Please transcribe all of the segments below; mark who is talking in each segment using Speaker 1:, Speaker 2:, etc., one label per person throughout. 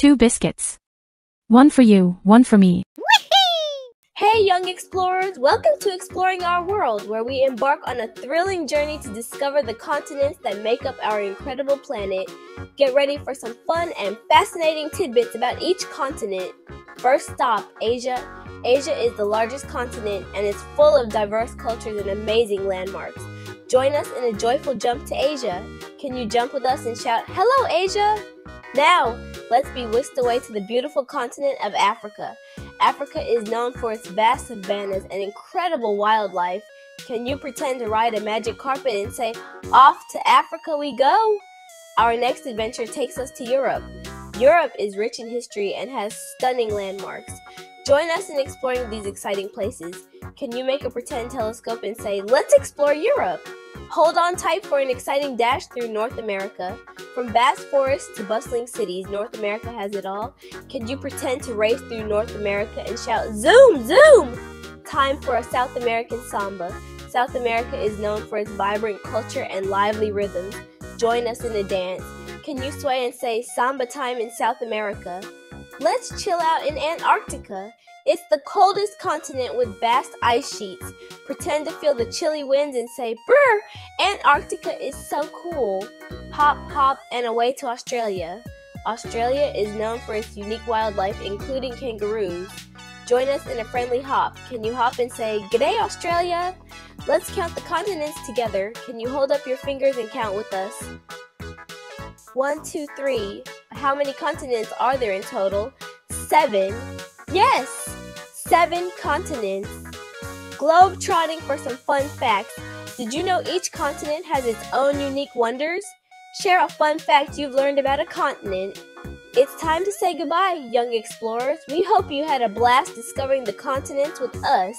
Speaker 1: two biscuits. One for you, one for me.
Speaker 2: Hey, young explorers! Welcome to Exploring Our World, where we embark on a thrilling journey to discover the continents that make up our incredible planet. Get ready for some fun and fascinating tidbits about each continent. First stop, Asia. Asia is the largest continent and is full of diverse cultures and amazing landmarks. Join us in a joyful jump to Asia. Can you jump with us and shout, Hello, Asia? Now, let's be whisked away to the beautiful continent of Africa. Africa is known for its vast savannas and incredible wildlife. Can you pretend to ride a magic carpet and say, Off to Africa we go? Our next adventure takes us to Europe. Europe is rich in history and has stunning landmarks. Join us in exploring these exciting places. Can you make a pretend telescope and say, Let's explore Europe? Hold on tight for an exciting dash through North America. From vast forests to bustling cities, North America has it all. Can you pretend to race through North America and shout, Zoom, zoom? Time for a South American samba. South America is known for its vibrant culture and lively rhythms. Join us in the dance. Can you sway and say samba time in South America? Let's chill out in Antarctica. It's the coldest continent with vast ice sheets. Pretend to feel the chilly winds and say, Brr, Antarctica is so cool. Hop, hop, and away to Australia. Australia is known for its unique wildlife, including kangaroos. Join us in a friendly hop. Can you hop and say, G'day, Australia? Let's count the continents together. Can you hold up your fingers and count with us? One, two, three. How many continents are there in total? Seven. Yes, seven continents. Globe trotting for some fun facts. Did you know each continent has its own unique wonders? Share a fun fact you've learned about a continent. It's time to say goodbye, young explorers. We hope you had a blast discovering the continents with us.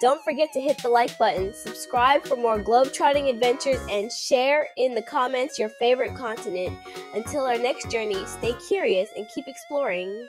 Speaker 2: Don't forget to hit the like button, subscribe for more globe-trotting adventures, and share in the comments your favorite continent. Until our next journey, stay curious and keep exploring.